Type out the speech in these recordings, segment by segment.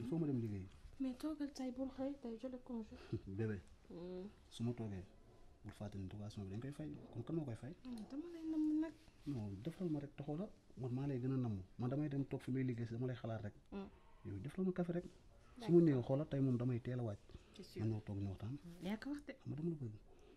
il faut ma dem liggéey. mais toogal tay bul xëy tay jële congé. bébé. Hmm. su ma toogee bul fàtte ne location bi dañ koy fay kon kan moo koy fay. Hmm, dama lay namm nag. non defal ma rek taxaw la man maa lay gën a namm man damay dem toog fi may liggéey si dama lay xalaat rek. Hmm. yow defal ma café rek. su ma ñëwee xoolal tey moom damay teel a wàcc. c'est sûr man ñoo toog ñu waxtaan. yaa ko wax de. xam nga dama la bëgg.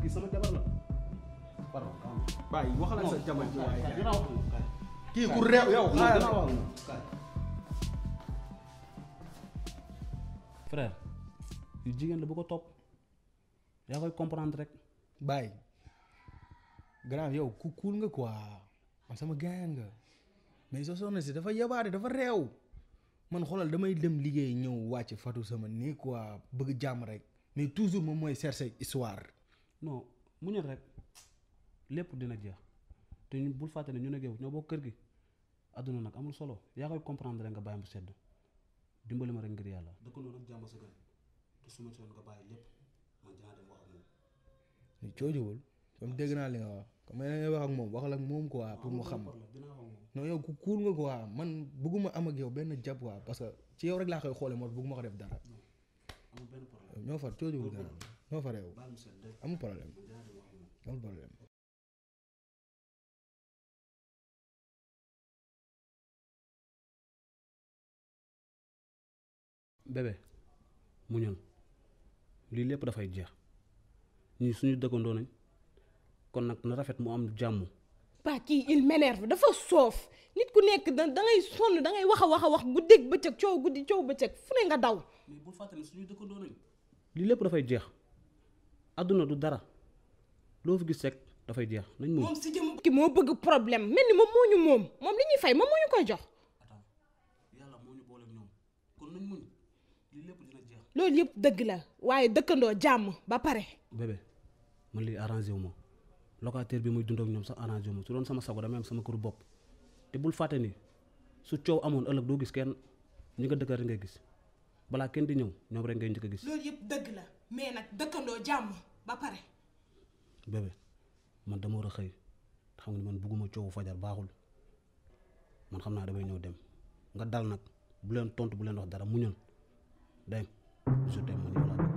kii sama jabar la pardon bàyyi waxal ak sa jabar ji waaye dina wax kii ku réew yow xaaral dina wax frère yu jigéen la bu ko topp yaa koy comprendre rek bàyyi grand yow ku cool nga quoi man sama gaayan nga mais soo soxna si dafa yebaate dafa réew man xoolal damay dem liggéey ñëw wàcc fatu sama nii quoi bëgg jàmm rek mais toujours moom mooy chercher histoire. non mu ñor rek lépp dina jeex te ñu bul fàtte ne ñu ne yow ñoo bokk kër gi àdduna nag amul solo yaa koy comprendre rek nga bàyyi mu sedd dimbali ma rek ngir yàlla. dëkk loolu nag jàmm sa gën te su ma ci doon nga bàyyi lépp man dinaa dem wax ak moom. ñu coojuwul comme dégg naa li nga wax comme yéen wax ak moom waxal ak moom quoi ah, pour mu xam non yow ku kuul nga quoi man bëgguma am ak yow benn jàpp quoi parce que ci yow rek laa koy xoolee moo bëgguma ko def dara. ñoo far coojuwul dara ñoo far yow amul problème amul problème. bébé muñal lii lépp dafay jeex ñii suñu dëkkandoo nañ kon nag na rafet mu am jàmm. waa kii il m'énerve dafa soof nit ku nekk da da ngay sonn da ngay wax a wax a wax guddeeg bëccëg coow guddi coow bëccëg fu ne nga daw. mais bul fàttali suñu dëkkandoo nañ. lii lépp dafay jeex àdduna du dara loo fi gis rek dafay jeex nañ muñ. moom si jëm ki moo bëgg problème mel ni moom moo ñu moom moom li ñuy fay moom moo ñu koy jox. kon nañ muñ li lépp dina jeex. loolu yëpp dëgg la waaye dëkkandoo jàmm ba pare. bébé man lii arrangé wu ma locataire bi muy dund ak ñoom sax arrangé wu ma su doon sama sago damay am sama këru bopp te bul fàtte ni su coow amoon ëllëg doo gis kenn ñi nga dëkkal rek ngay gis balaa kenn di ñëw ñoom rek ngay njëkk a gis. loolu yëpp dëgg la mais nag dëkkandoo jàmm ba pare. bébé man dama war a xëy xam nga ni man bugguma coowu fajar baaxul. man xam naa damay ñëw dem nga dal nag bu leen tontu bu leen wax dara muñal dem je t'aime man yow laa bëgg.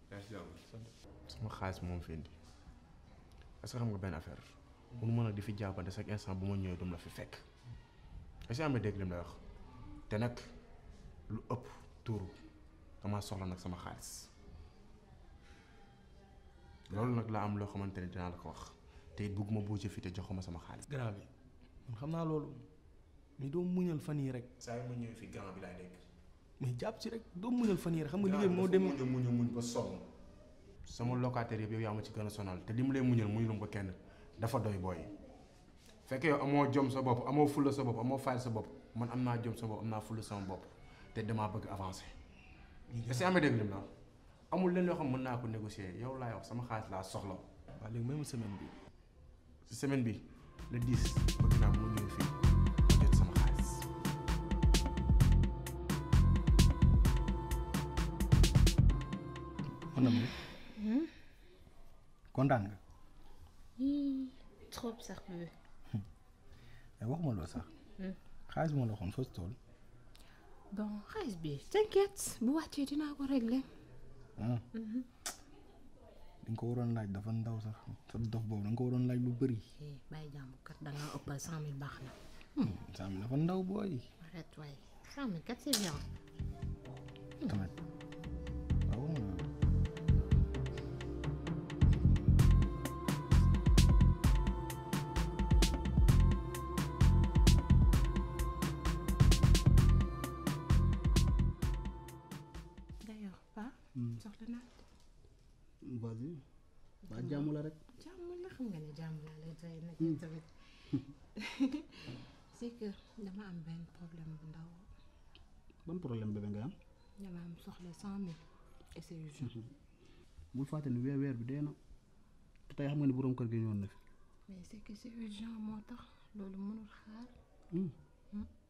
sama xaalis moom fi indi est-ce que xam nga benn affaire mënu mën a di fi jàppante chaque instant bu ma ñëwee dum la fi fekk est-ce que am na dégg li mu lay wax te nag lu ëpp tuuru damaa soxla nag sama xaalis loolu nag laa am loo xamante ne dinaa la ko wax te it bëgguma boo jëfee te joxuma sama xaalis. grand bi man xam naa loolu mais doo muñal fan yii rek. saa yu ma ñëwee fi grand bi laay dégg. mais jàpp si rek doo muñal fan yii rek xam nga liggéey bi moo dem muñu muñu muñ ba sonn sama locataire yëpp yow yaa ma ci gën a sonal te li mu lay muñal muñulum ko kenn dafa doy booy fekkee yow amoo jom sa bopp amoo fulla sa bopp amoo fayal sa bopp man am naa jom sa bopp am naa fulla sama bopp te damaa bëgg avancer est-ce que am na dégg lim naa amul leen loo xam mën naa ko négocier yow laay wax sama xaalis laa soxla waaw léegi même semaine bi ci semaine bi le 10 bëgg naa mu ñëw fii ma jot sama xaalis mon amour kontaan nga Ih, trop sax bébé. mais wax ma loo sax xaalis moo la waxoon foofu tool bon xaalis bi t'inquiète bu wàccee dinaa ko régler. ah dañ ko waroon laaj dafa ndaw sax sa dof boobu dañ ko waroon laaj lu bëri. Eh, bàyyi jàmm kat da ngaa ëppal cent mille baax na. Hmm, cent mille dafa ndaw booy. arrête waay cent mille kat c'est bien. tamit waaw. d'ailleurs paa hmm. soxla naa la. vas-y. waa jàmm la rek. jàmm la xam nga ne jàmm laa lay doy nag hmm. tamit. c'est que dama am benn problème bu ndaw. ban problème bébé nga am. dama am soxla cent mille et c'est urgent. Hmm. bul fàtte ni weer weer bi dee na te tey xam nga ni borom kër gi ñëwoon na fi. mais c'est que c'est urgent moo tax loolu mënul xaar.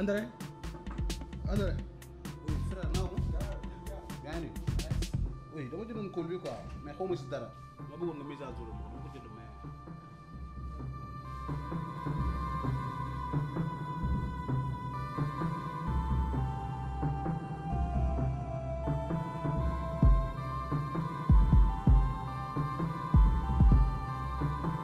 André André oui frère noo ko yaa ngi oui dama jëndoon kóol bi quoi mais xaw ma si dara ma bëggoon nga mise à jour ma ko jënd mais